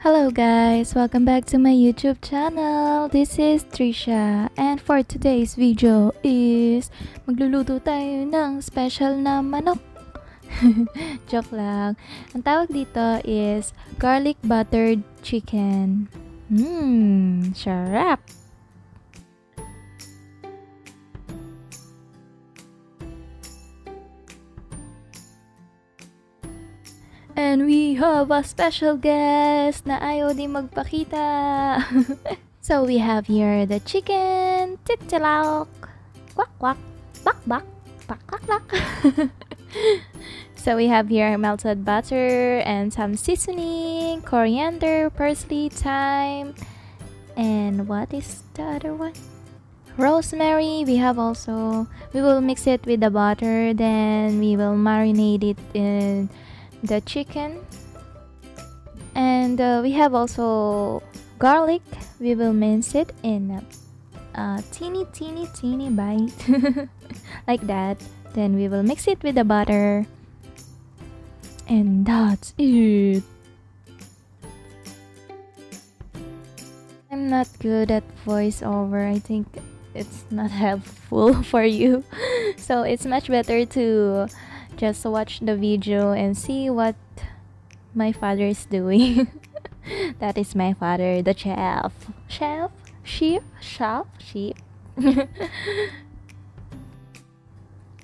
Hello guys! Welcome back to my YouTube channel. This is Trisha and for today's video is magluluto tayo ng special na manok. Joke lang. Ang tawag dito is garlic buttered chicken. Mmm, sarap! And we have a special guest na ayaw din magpakita. so we have here the chicken, tittilok, quack quack, bak bak, bak bak bak. so we have here melted butter and some seasoning, coriander, parsley, thyme, and what is the other one? Rosemary, we have also, we will mix it with the butter, then we will marinate it in the chicken. And uh, we have also garlic. We will mince it in a, a teeny teeny teeny bite. Like that. Then we will mix it with the butter. And that's it. I'm not good at voiceover. I think it's not helpful for you. So it's much better to just watch the video and see what my father is doing. that is my father, the chef. Chef? Sheep? Chef? Sheep?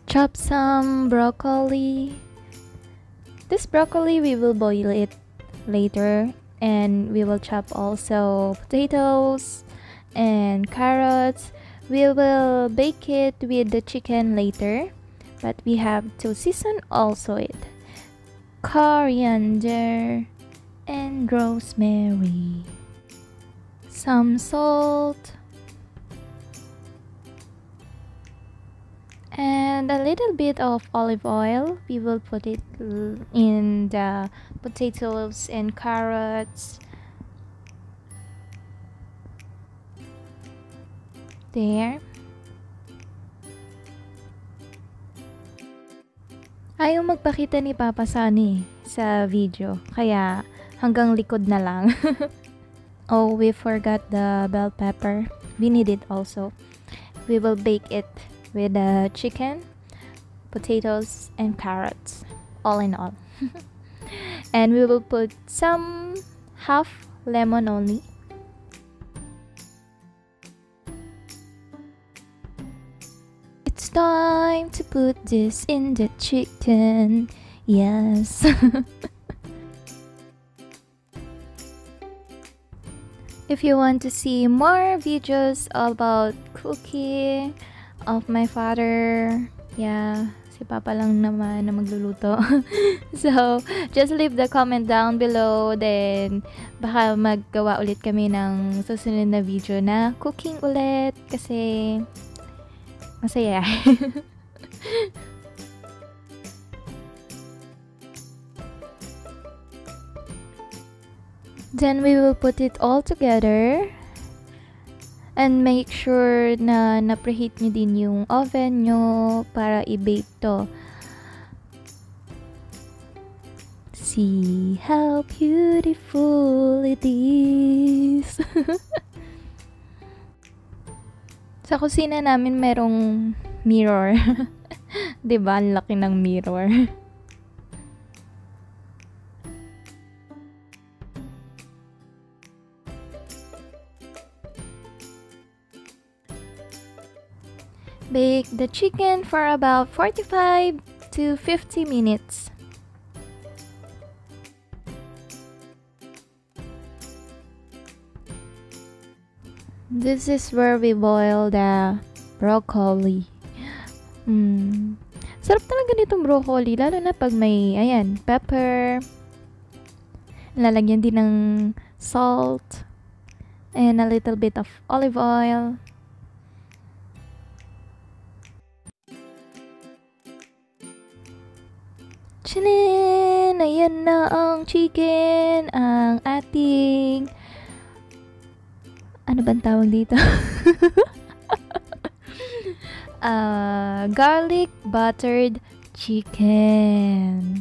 Chop some broccoli. This broccoli we will boil it later and we will chop also potatoes and carrots. We will bake it with the chicken later but we have to season also it. Coriander and rosemary. Some salt. And a little bit of olive oil. We will put it in the potatoes and carrots. There Ayaw magpakita ni Papa Sunny sa video. Kaya hanggang likod na lang. oh, we forgot the bell pepper. We need it also. We will bake it with the chicken, potatoes, and carrots. All in all. and we will put some half lemon only time to put this in the chicken. Yes. if you want to see more videos about cooking of my father, yeah, si Papa lang naman na magluluto. so, just leave the comment down below. Then, baka maggawa ulit kami ng susunod na video na cooking ulit. Kasi, Masaya. then we will put it all together and make sure na na-preheat nyo din yung oven nyo para i-bake to. See how beautiful it is. Sa kusina namin merong mirror. 'Di ba? Ang laki ng mirror. Bake the chicken for about 45 to 50 minutes. This is where we boil the broccoli. Mm. Sarap talaga nitong broccoli, lalo na pag may, ayan, pepper. Lalagyan din ng salt. And a little bit of olive oil. Chinin! Ayan na ang chicken, ang ating ano bang tawag dito? uh, garlic buttered chicken.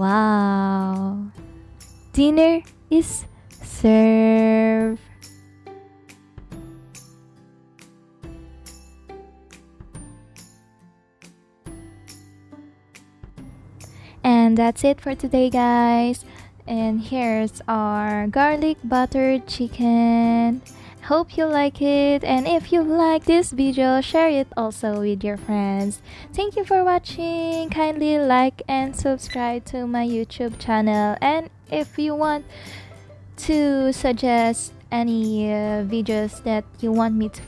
Wow. Dinner is served. And that's it for today, guys. And here's our garlic buttered chicken. Hope you like it and if you like this video, share it also with your friends. Thank you for watching. Kindly like and subscribe to my YouTube channel and if you want to suggest any uh, videos that you want me to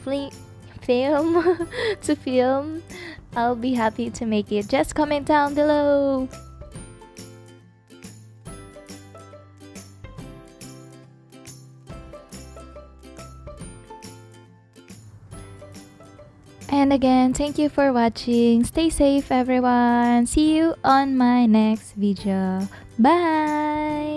film to film, I'll be happy to make it. Just comment down below. And again, thank you for watching. Stay safe everyone. See you on my next video. Bye!